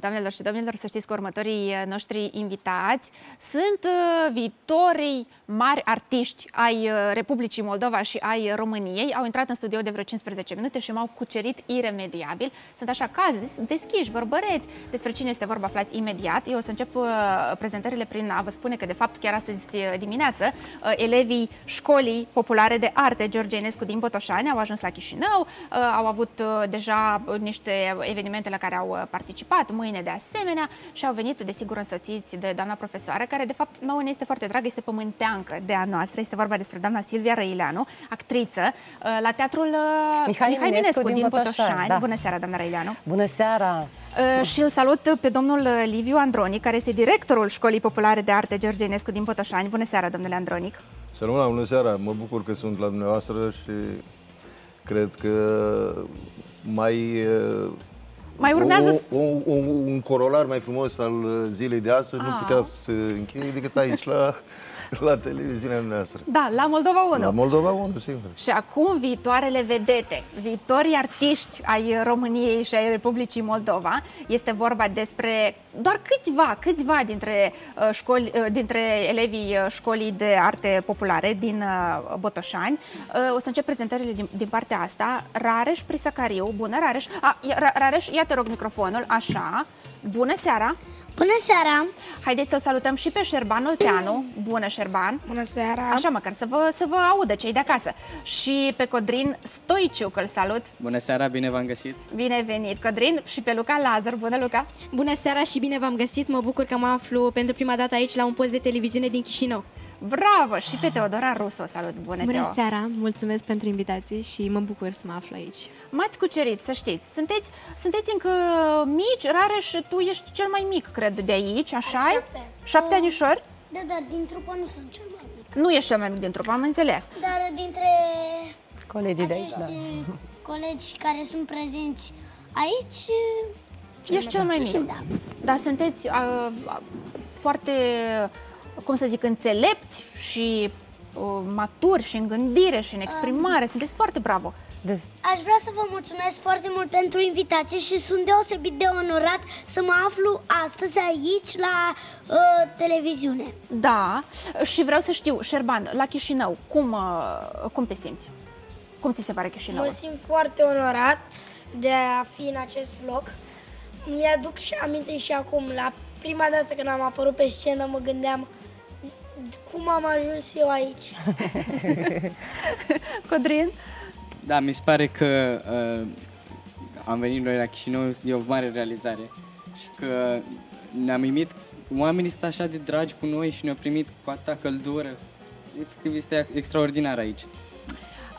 Doamnelor și domnilor, să știți că următorii uh, noștri invitați sunt uh, viitorii mari artiști ai uh, Republicii Moldova și ai României. Au intrat în studio de vreo 15 minute și m-au cucerit iremediabil. Sunt așa cazi deschiși, vorbăreți. Despre cine este vorba aflați imediat. Eu o să încep prezentările prin a vă spune că, de fapt, chiar astăzi dimineață, elevii școlii populare de arte George Enescu din Botoșani au ajuns la Chișinău, au avut deja niște evenimente la care au participat. Mâine mâine de asemenea și au venit, desigur, însoțiți de doamna profesoară, care de fapt nouă ne este foarte dragă, este pământeancă de a noastră, este vorba despre doamna Silvia Răileanu, actriță, uh, la teatrul uh, Mihai, Mihai Minescu, din, din Botoșani. Da. Bună seara, doamna Răileanu! Bună seara! Uh, și îl salut pe domnul Liviu Andronic, care este directorul Școlii Populare de Arte George Enescu din Botoșani. Bună seara, domnule Andronic! Să rămână, bună seara! Mă bucur că sunt la dumneavoastră și cred că mai mai urmează... O, o, o, un corolar mai frumos al zilei de astăzi ah. nu putea să încheie decât aici, la la televiziunea noastră. Da, la Moldova 1. La Moldova 1, sigur. Și acum viitoarele vedete, viitorii artiști ai României și ai Republicii Moldova. Este vorba despre doar câțiva, câțiva dintre, uh, școli, uh, dintre elevii uh, școlii de arte populare din Botoșani. O să încep prezentările din, din partea asta. Rareș Prisacariu, bună Rareș. A, Rareș, ia te rog microfonul, așa. Bună seara! Bună seara! Haideți să-l salutăm și pe Șerban Olteanu. Bună, Șerban! Bună seara! Așa măcar să vă, să vă audă cei de acasă. Și pe Codrin Stoiciu, îl salut. Bună seara, bine v-am găsit! Bine venit, Codrin! Și pe Luca Lazar. Bună, Luca! Bună seara și bine v-am găsit! Mă bucur că mă aflu pentru prima dată aici la un post de televiziune din Chișinău. Bravo! Și pe Teodora Rusu, salut! Bună, Bună Teo. seara! Mulțumesc pentru invitație și mă bucur să mă aflu aici. M-ați cucerit, să știți. Sunteți, sunteți încă mici, rare și tu ești cel mai mic, cred, de aici, așa Șapte. Șapte anișori? Da, dar din trupă nu sunt cel mai mic. Nu ești cel mai mic din trupă, am înțeles. Dar dintre colegii de aici, da. colegi care sunt prezenți aici... Ești cel mai mic. Da. Dar sunteți uh, foarte cum să zic, înțelepți și uh, maturi și în gândire și în exprimare. Um, Sunteți foarte bravo. Aș vrea să vă mulțumesc foarte mult pentru invitație și sunt deosebit de onorat să mă aflu astăzi aici la uh, televiziune. Da, și vreau să știu, Șerban, la Chișinău, cum, uh, cum te simți? Cum ți se pare Chișinău? Mă simt foarte onorat de a fi în acest loc. Mi-aduc și aminte și acum, la prima dată când am apărut pe scenă, mă gândeam cum am ajuns eu aici? Codrin? Da, mi se pare că uh, am venit noi la Chișinău, e o mare realizare și că ne-am imit, oamenii sunt așa de dragi cu noi și ne-au primit cu atâta căldură. Efectiv, este extraordinar aici.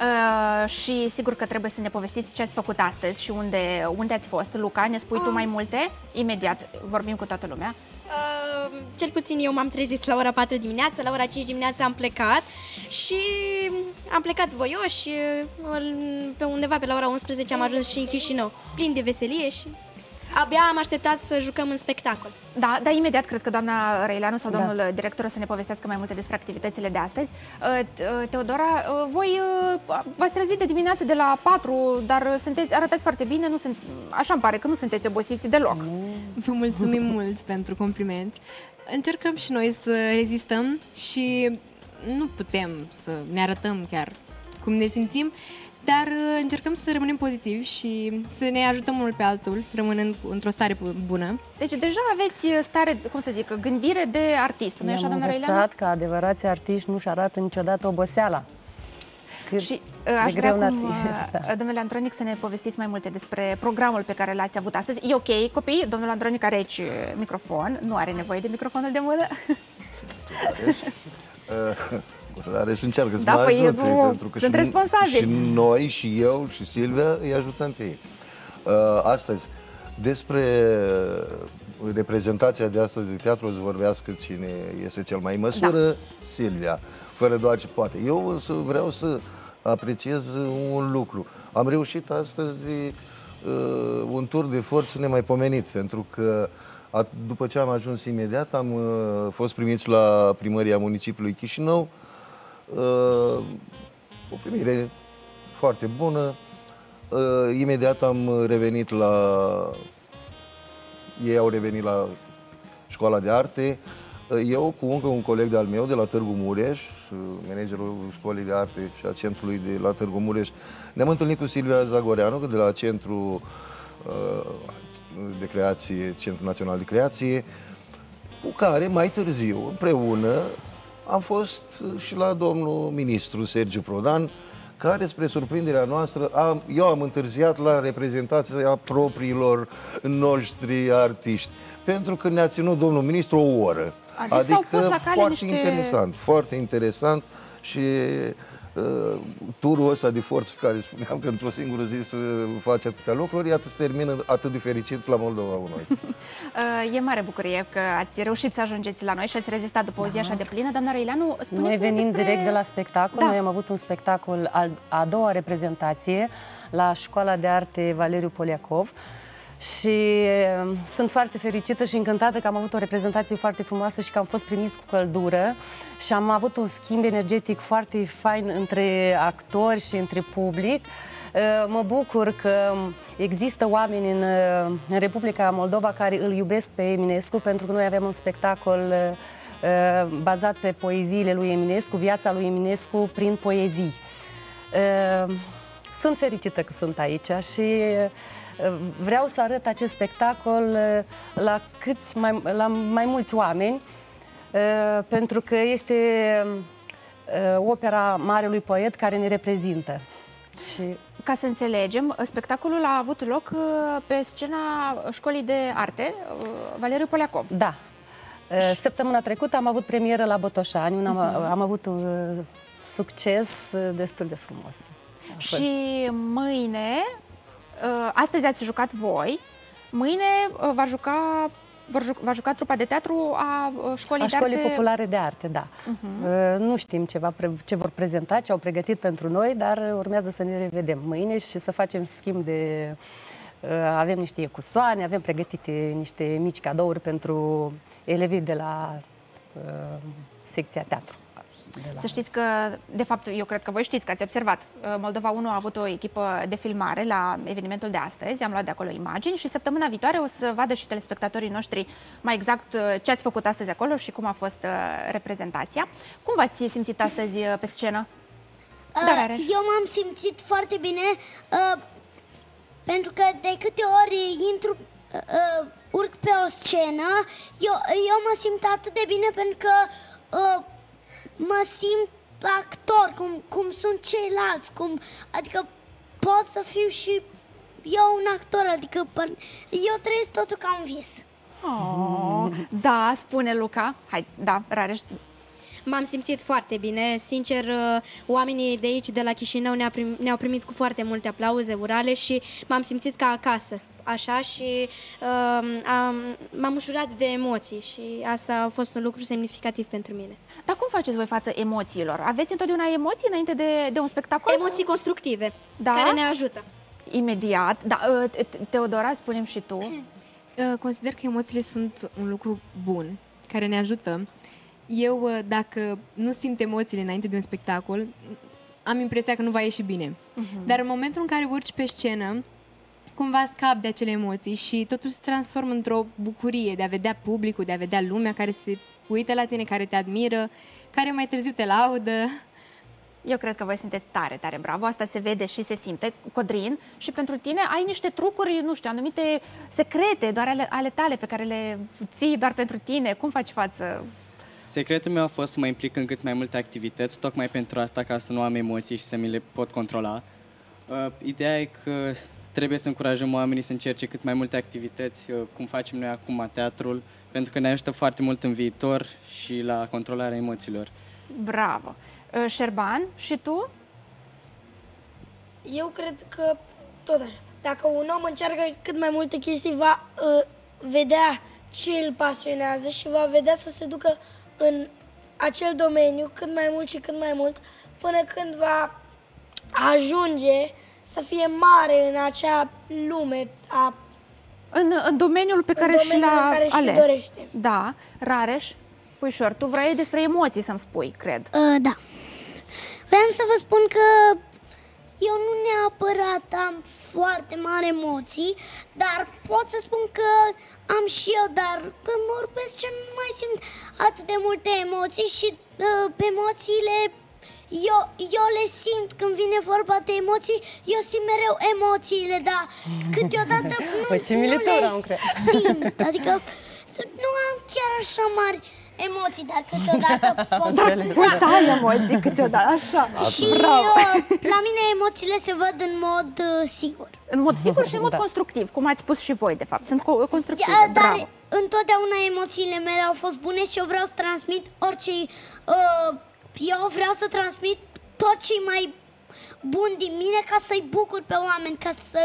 Uh, și sigur că trebuie să ne povestiți ce ați făcut astăzi și unde, unde ați fost. Luca, ne spui uh. tu mai multe? Imediat, vorbim cu toată lumea. Uh, cel puțin eu m-am trezit la ora 4 dimineața, la ora 5 dimineața am plecat și am plecat voioși, pe undeva pe la ora 11 am ajuns și în Chișinău, plin de veselie și abia am așteptat să jucăm în spectacol. Da, dar imediat cred că doamna Răileanu sau da. domnul da. director o să ne povestească mai multe despre activitățile de astăzi. Uh, uh, Teodora, uh, voi v-ați trezit de dimineață de la 4, dar sunteți, arătați foarte bine, nu sunt, așa îmi pare că nu sunteți obosiți deloc. Vă mulțumim mult pentru compliment. Încercăm și noi să rezistăm și nu putem să ne arătăm chiar cum ne simțim, dar uh, încercăm să rămânem pozitivi și să ne ajutăm unul pe altul, rămânând într-o stare bună. Deci deja aveți uh, stare, cum să zic, gândire de artist, nu-i așa, doamna învățat că adevărați artiști nu-și arată niciodată oboseala. Cât și uh, aș vrea acum, da. domnule Andronic, să ne povestiți mai multe despre programul pe care l-ați avut astăzi. E ok, copii? Domnul Andronic are aici microfon, nu are nevoie de microfonul de mână. Are să încearcă să da, mă păi ajute, nu, pentru că sunt și, responsabili. Și noi, și eu, și Silvia îi ajutăm pe ei. Uh, astăzi, despre reprezentația de astăzi de teatru o să vorbească cine este cel mai în măsură, da. Silvia, fără doar ce poate. Eu să vreau să apreciez un lucru. Am reușit astăzi uh, un tur de forță nemaipomenit, pentru că a, după ce am ajuns imediat, am uh, fost primiți la primăria municipiului Chișinău, Uh, o primire foarte bună. Uh, imediat am revenit la ei au revenit la școala de arte. Eu cu încă un coleg de-al meu de la Târgu Mureș, managerul școlii de arte și a centrului de la Târgu Mureș, ne-am întâlnit cu Silvia Zagoreanu de la Centru uh, de Creație, Centrul Național de Creație, cu care mai târziu, împreună, am fost și la domnul ministru Sergiu Prodan, care, spre surprinderea noastră, am, eu am întârziat la reprezentația propriilor noștri artiști, pentru că ne-a ținut domnul ministru o oră. Adică, adică pus la cale foarte niște... interesant, foarte interesant și uh, turul ăsta de forță pe care spuneam că într-o singură zi să face atâtea lucruri, iată se termină atât de fericit la Moldova cu noi. Uh, e mare bucurie că ați reușit să ajungeți la noi și ați rezistat după o zi da. așa de plină. Doamna Răileanu, spuneți Noi venim despre... direct de la spectacol. Da. Noi am avut un spectacol, al, a doua reprezentație, la Școala de Arte Valeriu Poliacov. Și uh, sunt foarte fericită și încântată că am avut o reprezentație foarte frumoasă și că am fost primiți cu căldură și am avut un schimb energetic foarte fain între actori și între public. Uh, mă bucur că există oameni în, uh, în Republica Moldova care îl iubesc pe Eminescu, pentru că noi avem un spectacol bazat pe poeziile lui Eminescu, viața lui Eminescu prin poezii. Sunt fericită că sunt aici și vreau să arăt acest spectacol uh, la, câți mai, la mai mulți oameni, uh, pentru că este uh, opera marelui poet care ne reprezintă. Și ca să înțelegem, spectacolul a avut loc pe scena școlii de arte Valeriu Poliacov. Da. Săptămâna trecută am avut premieră la Botoșani, am, uh-huh. am avut un succes destul de frumos. Și mâine Uh, astăzi ați jucat voi, mâine uh, va juca va juca trupa de teatru a uh, școlii, a școlii de arte... populare de arte, da. Uh-huh. Nu știm ce, va pre... ce vor prezenta, ce au pregătit pentru noi, dar urmează să ne revedem mâine și să facem schimb de... Avem niște ecusoane, avem pregătite niște mici cadouri pentru elevii de la uh, secția teatru. La... Să știți că, de fapt, eu cred că voi știți că ați observat, uh, Moldova 1 a avut o echipă de filmare la evenimentul de astăzi, am luat de acolo imagini și săptămâna viitoare o să vadă și telespectatorii noștri mai exact uh, ce ați făcut astăzi acolo și cum a fost uh, reprezentația. Cum v-ați simțit astăzi pe scenă? Uh, eu m-am simțit foarte bine uh, pentru că de câte ori intru, uh, urc pe o scenă, eu, eu mă simt atât de bine pentru că uh, mă simt actor, cum, cum sunt ceilalți, cum, adică pot să fiu și eu un actor, adică eu trăiesc totul ca un vis. Oh, da, spune Luca. Hai, da, Rareș, M-am simțit foarte bine. Sincer, uh, oamenii de aici, de la Chișinău, ne-au primit, ne primit cu foarte multe aplauze, urale și m-am simțit ca acasă așa și uh, am, m-am ușurat de emoții și asta a fost un lucru semnificativ pentru mine. Dar cum faceți voi față emoțiilor? Aveți întotdeauna emoții înainte de, de un spectacol? Emoții constructive, da? care ne ajută. Imediat. Da, uh, Teodora, spunem și tu. Uh, consider că emoțiile sunt un lucru bun, care ne ajută. Eu, uh, dacă nu simt emoțiile înainte de un spectacol, am impresia că nu va ieși bine. Uh-huh. Dar în momentul în care urci pe scenă, cumva scap de acele emoții și totul se transformă într-o bucurie de a vedea publicul, de a vedea lumea care se uită la tine, care te admiră, care mai târziu te laudă. Eu cred că voi sunteți tare, tare bravo. Asta se vede și se simte. Codrin, și pentru tine ai niște trucuri, nu știu, anumite secrete, doar ale, ale tale, pe care le ții doar pentru tine. Cum faci față? Secretul meu a fost să mă implic în cât mai multe activități, tocmai pentru asta, ca să nu am emoții și să mi le pot controla. Uh, ideea e că trebuie să încurajăm oamenii să încerce cât mai multe activități, uh, cum facem noi acum teatrul, pentru că ne ajută foarte mult în viitor și la controlarea emoțiilor. Bravo! Uh, Șerban, și tu? Eu cred că tot așa. Dacă un om încearcă cât mai multe chestii, va uh, vedea ce îl pasionează și va vedea să se ducă în acel domeniu cât mai mult și cât mai mult până când va ajunge să fie mare în acea lume a în, în domeniul pe care și l-a ales. dorește. Da, Rareș, Puișor, tu vrei despre emoții să-mi spui, cred. Uh, da. Vreau să vă spun că eu nu neapărat am foarte mari emoții, dar pot să spun că am și eu, dar când mă urc pe scenă nu mai simt atât de multe emoții și uh, pe emoțiile eu, eu le simt când vine vorba de emoții, eu simt mereu emoțiile, dar câteodată nu, Păi ce nu militor le am cred. simt, adică nu am chiar așa mari emoții, dar câteodată pot să... Poți să ai emoții câteodată, așa. Și Bravo. uh, la mine emoțiile se văd în mod uh, sigur. În mod sigur și în mod Da. constructiv, cum ați spus și voi, de fapt. Sunt co- constructive, Uh, dar bravo. întotdeauna emoțiile mele au fost bune și eu vreau să transmit orice... Uh, eu vreau să transmit tot ce e mai bun din mine ca să-i bucur pe oameni, ca să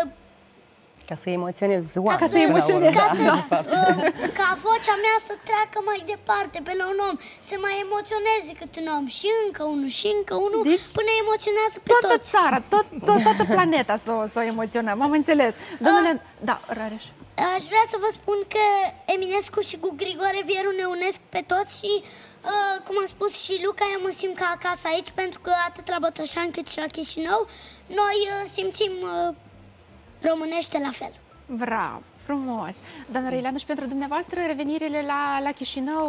Ca să emoționez oameni. ca să, emoționezi, ca, să, da. uh, ca vocea mea să treacă mai departe pe la un om, să mai emoționeze cât un om și încă unul și încă unul Deci, până emoționează pe Toată toți. țara, tot, tot, toată planeta să, o- să o emoționăm, am înțeles. Domnule, da, Rareș. Aș vrea să vă spun că Eminescu și cu Grigore Vieru ne unesc pe toți și, uh, cum am spus și Luca, eu mă simt ca acasă aici pentru că atât la Bătășan cât și la Chișinău, noi uh, simțim uh, românește la fel. Bravo, frumos. Doamna Răileanu, și pentru dumneavoastră, revenirile la, la Chișinău,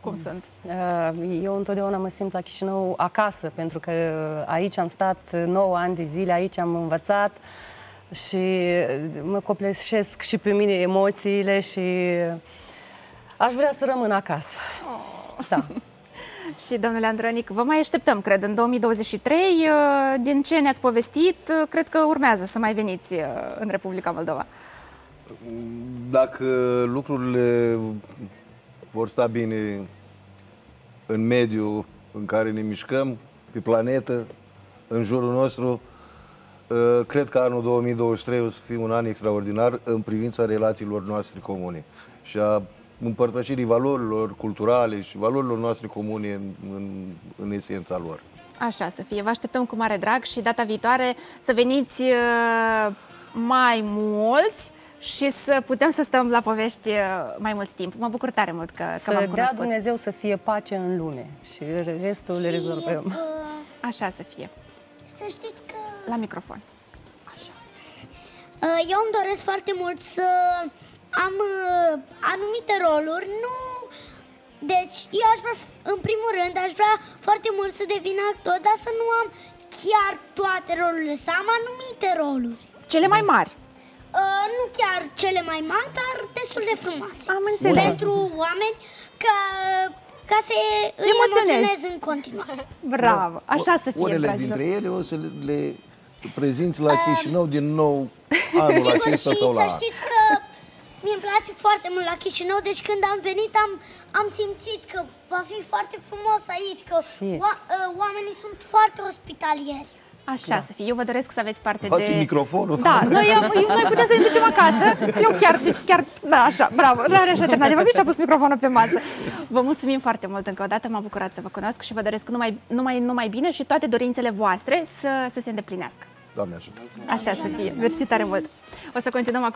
cum sunt? Uh, Eu întotdeauna mă simt la Chișinău acasă, pentru că aici am stat 9 ani de zile, aici am învățat și mă copleșesc și pe mine emoțiile și aș vrea să rămân acasă. Da. Și, domnule Andronic, vă mai așteptăm, cred, în 2023. uh, Din ce ne-ați povestit, uh, cred că urmează să mai veniți uh, în Republica Moldova. Dacă lucrurile vor sta bine în mediul în care ne mișcăm, pe planetă, în jurul nostru, uh, cred că anul 2023 o să fie un an extraordinar în privința relațiilor noastre comune și a împărtășirii valorilor culturale și valorilor noastre comune în, în, în esența lor. Așa să fie. Vă așteptăm cu mare drag și data viitoare să veniți uh, mai mulți și să putem să stăm la povești uh, mai mult timp. Mă bucur tare mult că, că Să v-am dea cunoscut. Dumnezeu să fie pace în lume și restul le Și, rezolvăm. uh, Așa să fie. să știți că La microfon. Așa. Uh, Eu îmi doresc foarte mult să am uh, anumite roluri, nu... Deci, eu aș vrea, în primul rând, aș vrea foarte mult să devin actor, dar să nu am chiar toate rolurile, să am anumite roluri. Cele mai mari. Uh, nu chiar cele mai mari, dar destul de frumoase. Am înțeles. Pentru oameni ca, ca să îi Emoționezi. emoționez în continuare. Bravo. Așa să fie, Unele dragilor. dintre ele o să le, le prezinți la Chișinău din nou anul Sigur acesta și sau să la... știți că mie îmi place foarte mult la Chișinău, deci când am venit am, am simțit că va fi foarte frumos aici, că Și este. oa, uh, oamenii sunt foarte ospitalieri. Așa să fie. Eu vă doresc să aveți parte Luați de... microfonul. Da, noi, noi putem să ne ducem acasă. Eu chiar, deci chiar, da, așa, bravo. Rare așa alternativă. Și-a pus microfonul pe masă. Vă mulțumim foarte mult încă o dată. M-a bucurat să vă cunosc și vă doresc numai, numai, numai bine și toate dorințele voastre să, să se îndeplinească. Doamne ajută. Așa să fie. Mersi tare mult. O să continuăm acum.